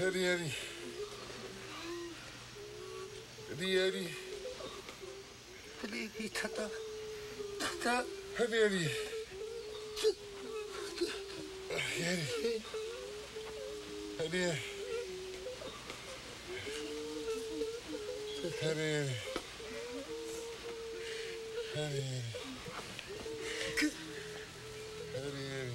ريالي ريالي ريالي تحت تحت ريالي ريالي ريالي ريالي ريالي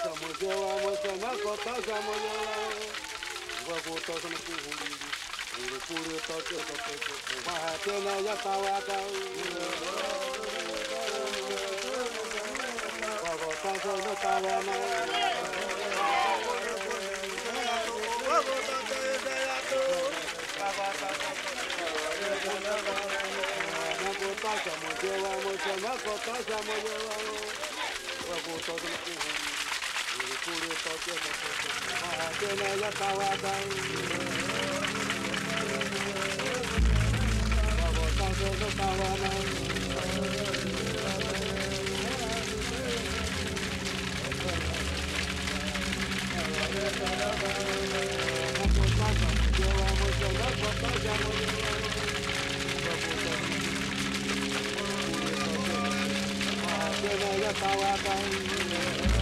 Samuel, a moça na cota, Samuel. Vou botar no currulido. Puro, puro, toque, toque. Barratena, já tá lá, tá. No talona. Vou botar no vereador. Vou botar no vereador. Power, power, power.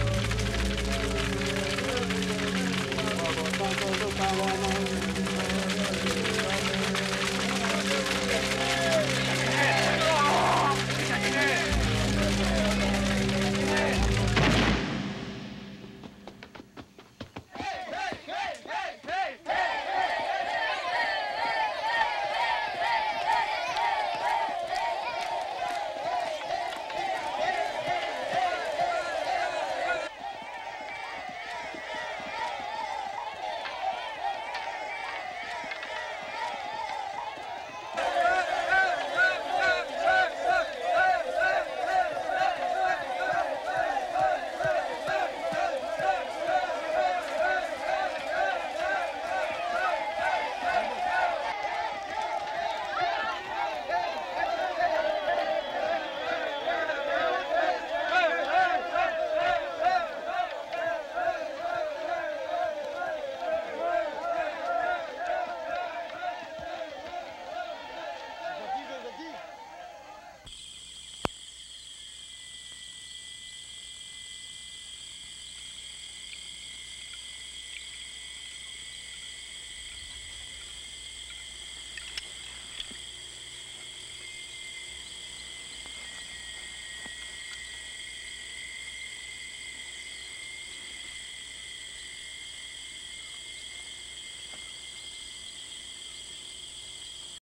Shalom.